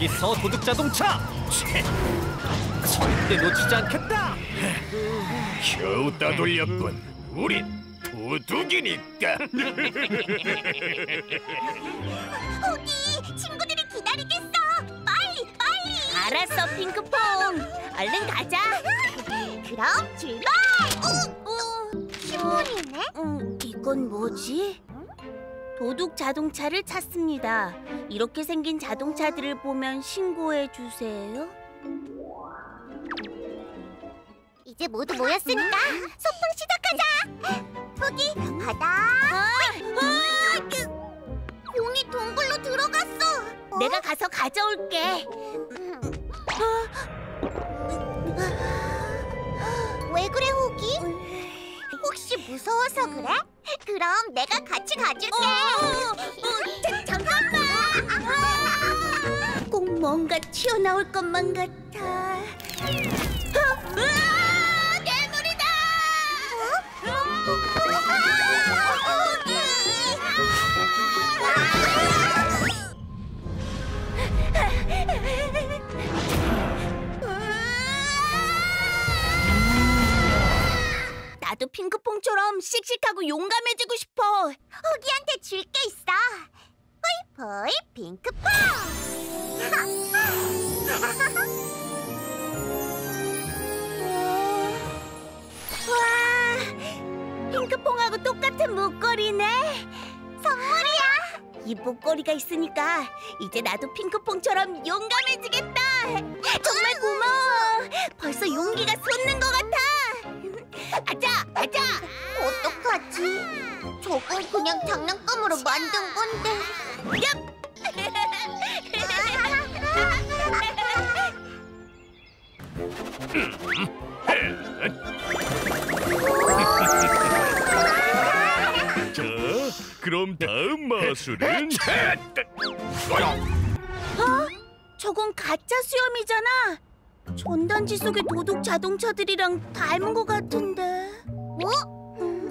있어 도둑 자동차. 치, 절대 놓치지 않겠다. 겨우 따돌렸군. 우린 도둑이니까. 호기 친구들이 기다리겠어. 빨리 빨리. 알았어, 핑크퐁. 얼른 가자. 그럼 출발. 어, 어, 신문이네. 음, 이건 뭐지? 도둑 자동차를 찾습니다. 이렇게 생긴 자동차들을 보면 신고해 주세요. 이제 모두 모였으니까 소풍 시작하자. 호기 받아. 아, 그, 공이 동굴로 들어갔어. 내가 가서 가져올게. 왜 그래 호기? 혹시 무서워서 그래? 그럼 내가 같이 가줄게. 자, 뭔가 튀어나올 것만 같아. 괴물이다! 나도 핑크퐁처럼 씩씩하고 용감해지고 싶어. 호기한테 줄 게 있어. 호이포이 핑크 같은 목걸이네. 선물이야. 이 목걸이가 있으니까 이제 나도 핑크퐁처럼 용감해지겠다. 정말 고마워. 벌써 용기가 솟는 것 같아. 아자, 아자. 어떡하지? 저건 그냥 장난감으로 만든 건데. 얍. 그럼 다음 마술은 어? 저건 가짜 수염이잖아. 전단지 속의 도둑 자동차들이랑 닮은 것 같은데. 뭐?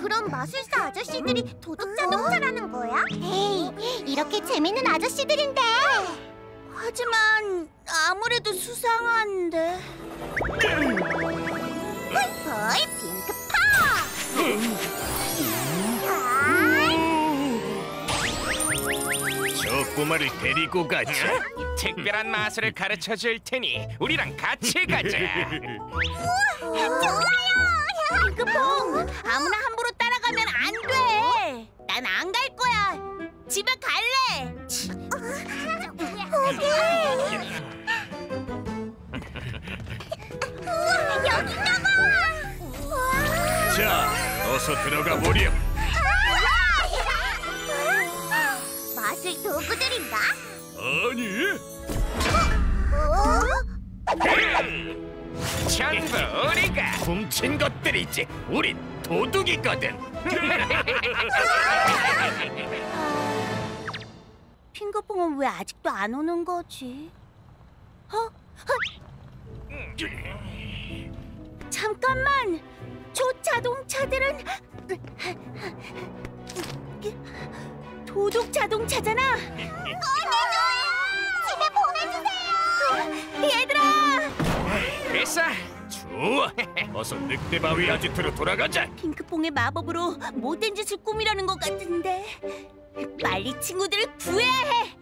그럼 마술사 아저씨들이 도둑 자동차라는 거야? 에이, 이렇게 재밌는 아저씨들인데. 하지만 아무래도 수상한데. 꼬마를 데리고 가자. 특별한 마술을 가르쳐 줄 테니 우리랑 같이 가자. 좋아요. 핑크퐁, 아무나 함부로 따라가면 안 돼. 난 안 갈 거야. 집에 갈래. 여긴가 봐. 자, 어서 들어가 보렴. 도구들인가? 아니, 전부 우리가 훔친 것들이지. 우린 도둑이거든. 핑크퐁은 왜 아직도 안 오는 거지? 어? 어? 잠깐만! 저 자동차들은 도둑 자동차잖아! 집에 보내주세요. 얘들아! 됐어. 좋아. 어서 늑대 바위 아지트로 돌아가자. 핑크퐁의 마법으로 못된 짓을 꾸미려는 것 같은데 빨리 친구들을 구해야 해!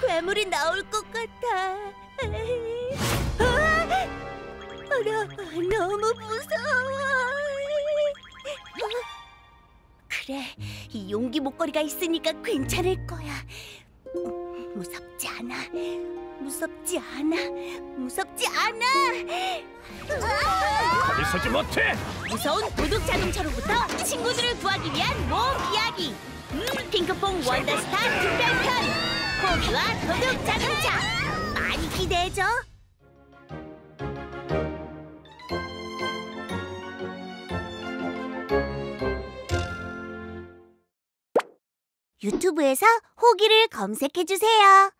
괴물이 나올 것 같아. 아! 나, 너무 무서워. 그래, 이 용기 목걸이가 있으니까 괜찮을 거야. 음, 무섭지 않아. 무섭지 않아. 무섭지 않아. 거기 서지 못해. 무서운 도둑 자동차로부터 친구들을 구하기 위한 모험 이야기. 음, 핑크퐁 원더스타 특별편. 호기와 도둑 자동차. 많이 기대해줘. 유튜브에서 호기를 검색해주세요.